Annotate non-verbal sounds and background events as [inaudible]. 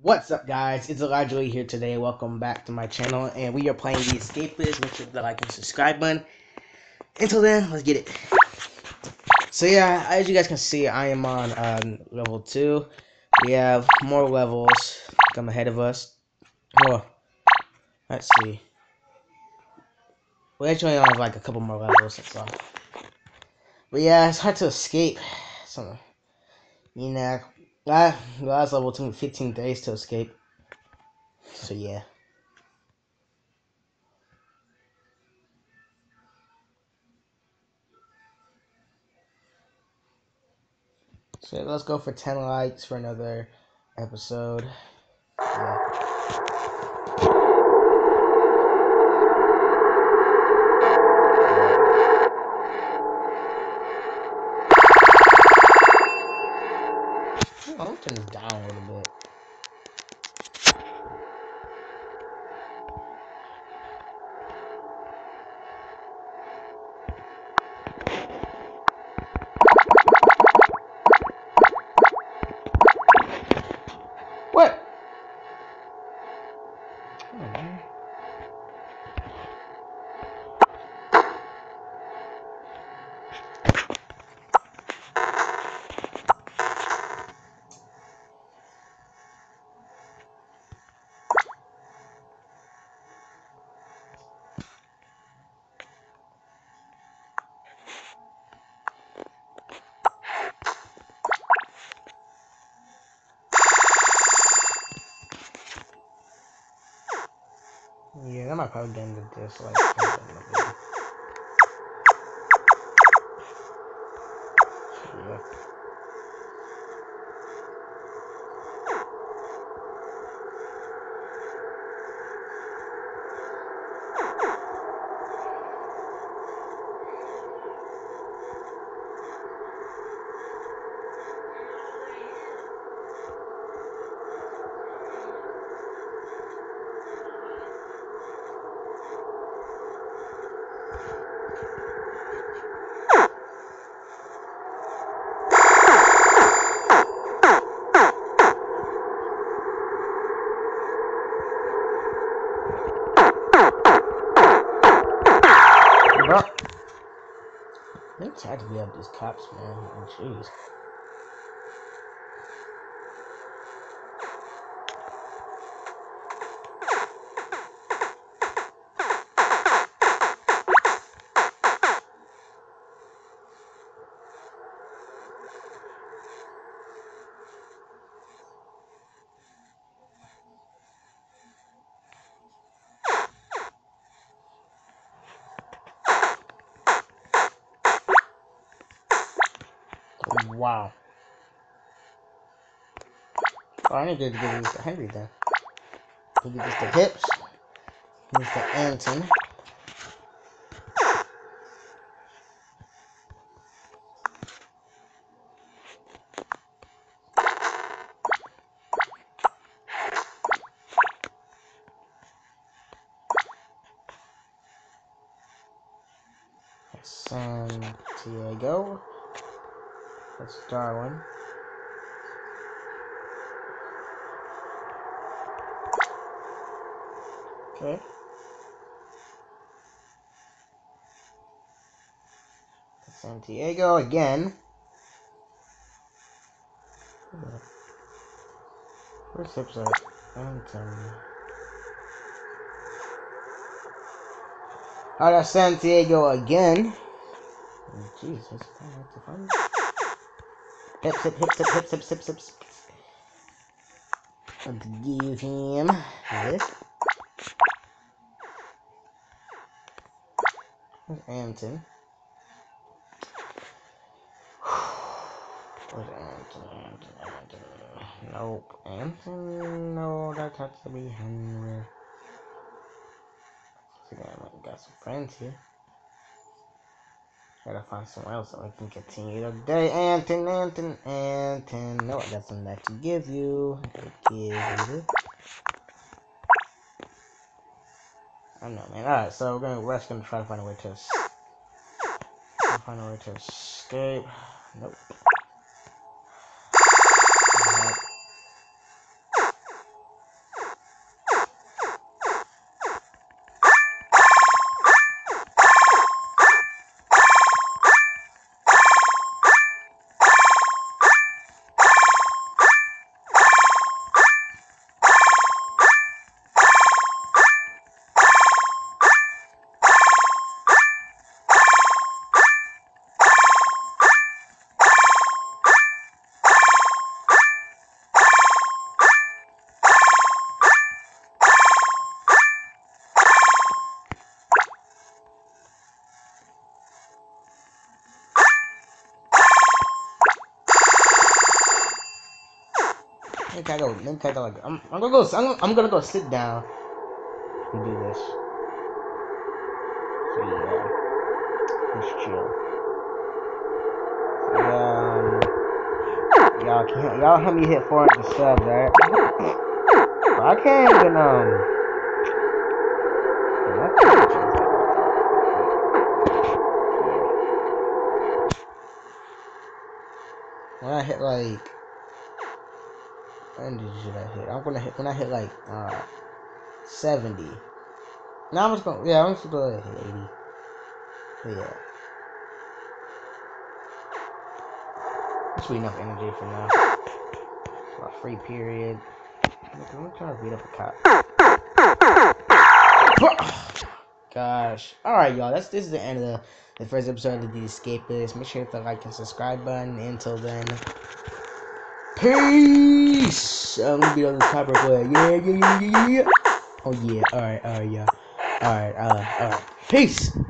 What's up guys, it's Elijah Lee here today, welcome back to my channel, and we are playing The Escapist, make sure to like and subscribe button. Until then, let's get it. So yeah, as you guys can see, I am on um, level 2. We have more levels come ahead of us. Oh, let's see. We actually only have like a couple more levels, that's all. But yeah, it's hard to escape. So, you know, last, last level took me 15 days to escape. So yeah. So let's go for 10 likes for another episode. This down bit. What? Oh, Yeah, that might probably get into this Bro. They tried to be up these cops, man. Jeez. Wow. Oh, I need to give these to Henry then. He give this to Hips. Here's to Anton. Santiago. That's Darwin. Okay. Santiago again. Where's Hips at? Anton. Out of Santiago again. Oh, Jesus, to find. Hips, hip, hips, hip, hips, hips, hips, hips. And give him this. Where's Anton? [sighs] Where's Anton? Anton, Anton. Nope. Anton? No, that has to be Henry. I got some friends here. Gotta find somewhere else so I can continue the day. Anton, Anton, Anton. No, I got something that to give you. I give you. I know, man. Alright, so we're gonna we're gonna try to find a way to find a way to escape. Nope. Go like. I'm. I'm gonna go. I'm, I'm gonna go sit down and do this. So yeah, let's chill. So, um, y'all can y'all help me hit 400 subs, alright? I can't even um. When I hit like, when did I hit? I'm gonna hit when I hit like uh 70. Now I'm just gonna yeah I'm just gonna hit 80. But yeah. That's enough energy for now. My free period. I'm gonna try to beat up a cop. Gosh. Alright, y'all. That's this is the end of the, the first episode of The Escapist. Make sure to hit the like and subscribe button. Until then. Peace! I'm gonna be on the top right. Yeah, yeah, yeah, yeah, yeah. Oh yeah. Alright, alright, yeah. Alright, uh, alright. Peace!